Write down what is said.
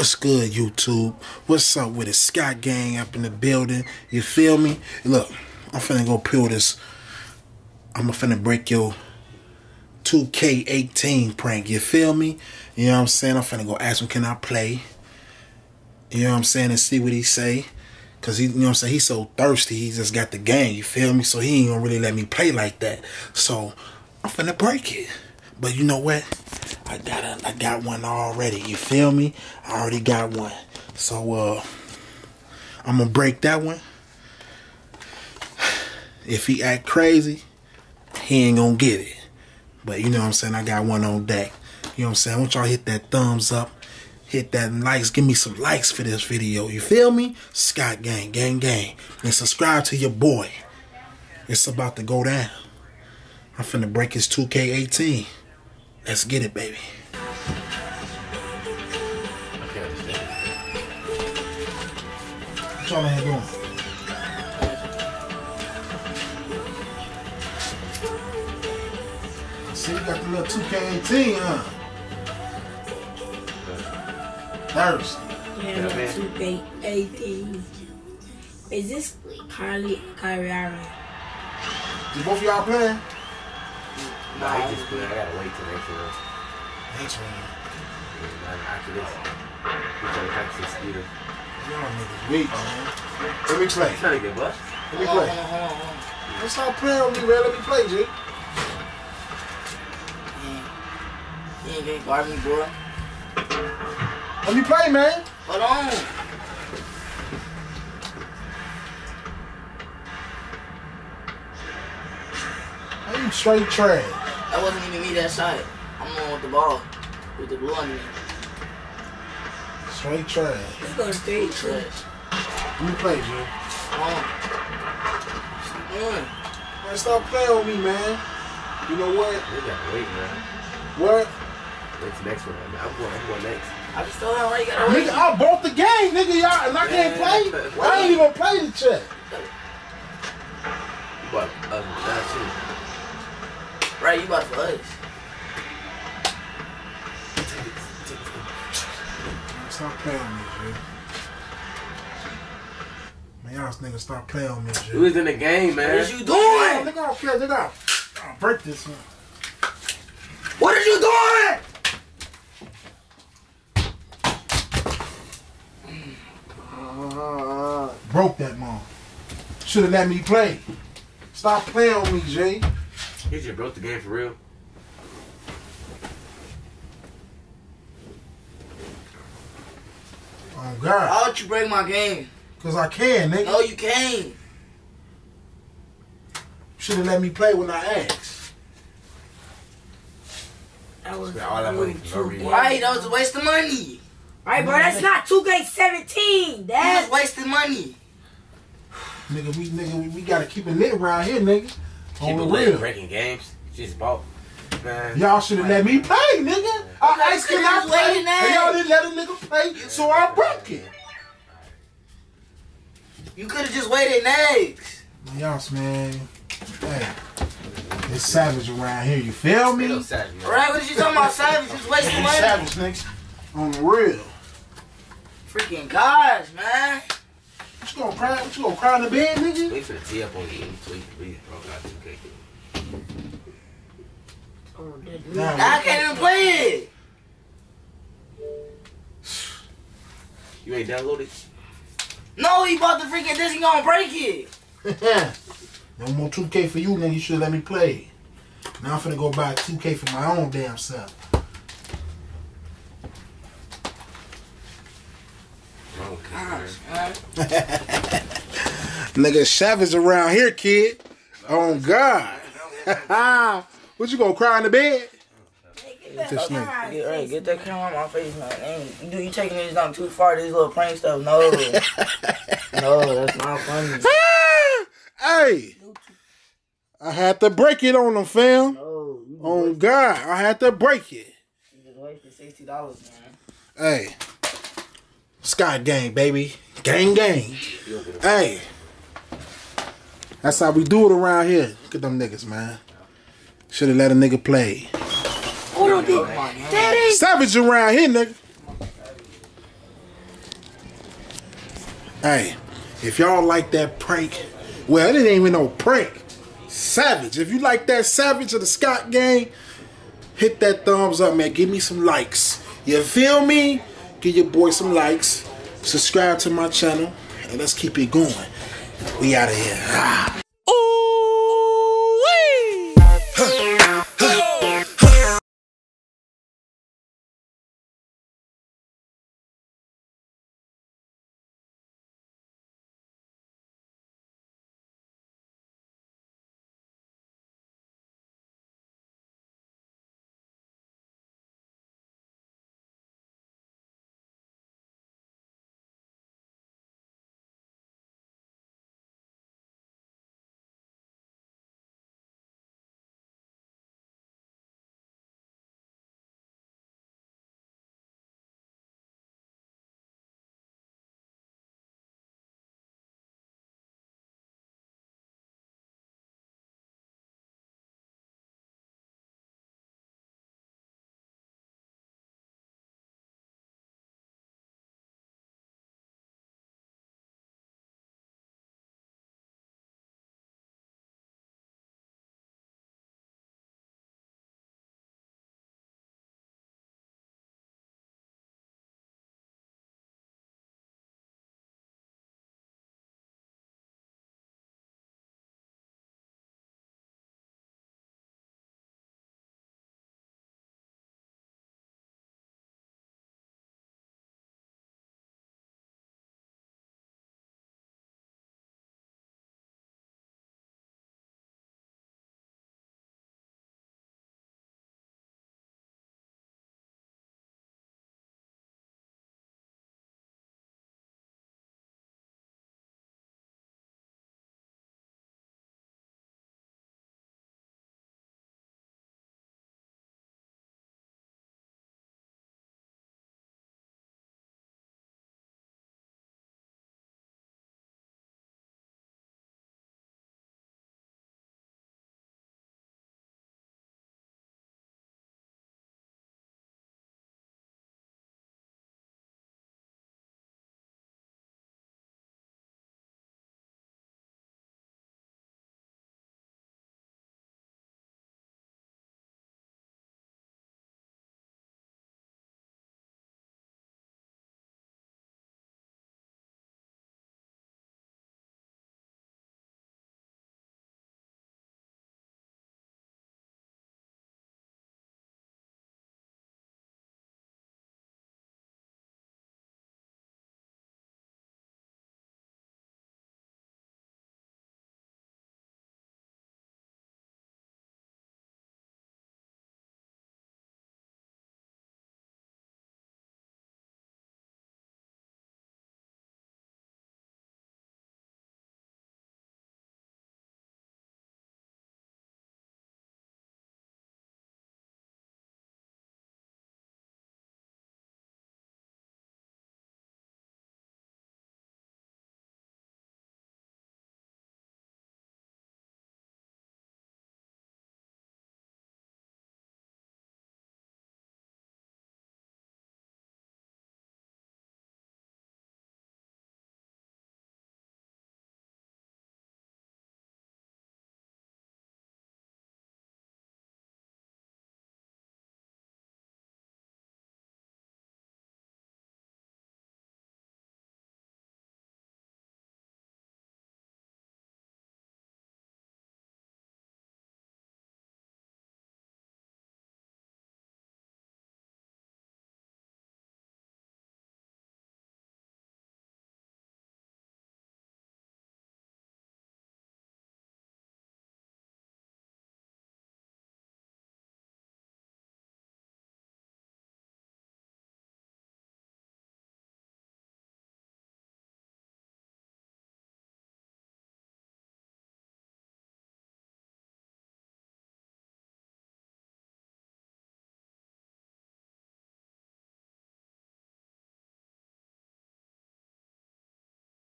What's good, YouTube? What's up with it? Scott Gang up in the building. You feel me? Look, I'm finna go peel this. I'm finna break your 2K18 prank. You feel me? You know what I'm saying? I'm finna go ask him, can I play? You know what I'm saying? And see what he say. Cause he, you know what I'm saying? He's so thirsty. He just got the game. You feel me? So he ain't gonna really let me play like that. So I'm finna break it. But you know what? I got a, I got one already. You feel me? I already got one. So uh I'm gonna break that one. If he act crazy, he ain't gonna get it. But you know what I'm saying? I got one on deck. You know what I'm saying? I want y'all hit that thumbs up. Hit that likes. Give me some likes for this video. You feel me? Scott Gang, gang, gang. And subscribe to your boy. It's about to go down. I'm finna break his 2K18. Let's get it, baby. Okay, understand. What y'all in here doing? See, you got the little 2K18, huh? Thirst. Yeah, Yeah, man. two eight eighteen. Is this Kylie Kyrie Irving? Did both of y'all playing? Nah, he just playing. I gotta wait till next round. Next round. Yeah, After this, he's gonna practice his scooter. Y'all niggas weak, man. Let me play. Trying to get bust. Let me play. Let's stop playing with me, man. Let me play, G. You ain't gonna guard me, boy. Let me play, man. Hold on. How you straight trash? That wasn't even me that shot. I'm the one with the ball. With the blue on me. Straight trash. Let's go straight to Trash. Let me play, G. Come on. What you doing? Man, stop playing with me, man. You know what? We gotta wait, man. What? Wait till next one, Man, I'm going. I'm going next. I just told him right. You gotta wait. Nigga, I bought the game, nigga, y'all, and I can't Man. play. I ain't even play the check. You bought uh, that too. Right, you about for us. Stop playing with me, Jay. Man, y'all niggas stop playing with me, G. Who is in the game, man? What man? you doing? nigga, I don't care, nigga. I'll- I'll break this one. What are you doing? Broke that mom. Should have let me play. Stop playing with me, Jay. He just broke the game for real. Oh, God. Why would you break my game? Because I can, nigga. No, you can't. Should have let me play when I asked. that was Spent all that money for no two reason. K. Right, that was a waste of money. Right, bro. That's not two K seventeen. That's just wasted money. Nigga, we nigga, we, we gotta keep it lit around here, nigga. Keep On the real. breaking games. Just bought. Man. Y'all should have let me play, nigga. I asked can I could've just waited play, and y'all didn't let a nigga play, so I broke it. You could have just waited next. Y'all, man, hey, it's savage around here. You feel me? Savage. Right, what is you talking about, Savage? Just wasting money. savage, niggas. On the real. Freaking gosh, man. What you gonna cry? What you gonna cry in the bed, nigga? We finna tee up on you. Tweet, please, bro. Got 2K. oh, that- Nah, I can't even play it. You ain't downloaded? No, he bought the freaking disc. He gonna break it. no more 2K for you, nigga. You should let me play. Now I'm finna go buy 2K for my own damn self. Wrong with Gosh, man. Nigga, savage around here, kid. Oh God. what you gonna cry in the bed? Get This that nigga. Get, right, get that camera on my face, man. Ain't, you, you taking this down too far. This little prank stuff. No, no, that's not funny. hey, I had to break it on them, fam. No, On oh, wasted, God, I had to break it. you just wasted sixty dollars, man. Hey, Scott gang, baby, gang, gang. You don't get a- Hey, that's how we do it around here. Look at them niggas, man. Should have let a nigga play. Hold on, dude. Come on, man. Daddy. Savage around here, nigga. Hey, if y'all like that prank, well, it ain't even no prank. Savage. If you like that Savage of the Scott gang, hit that thumbs up, man. Give me some likes. You feel me? Give your boy some likes. Subscribe to my channel, and let's keep it going. We out of here. Ah.